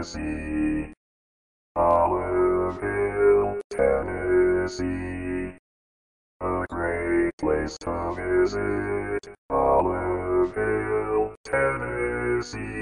Tennessee. Olive Hill, Tennessee. A great place to visit. Olive Hill, Tennessee.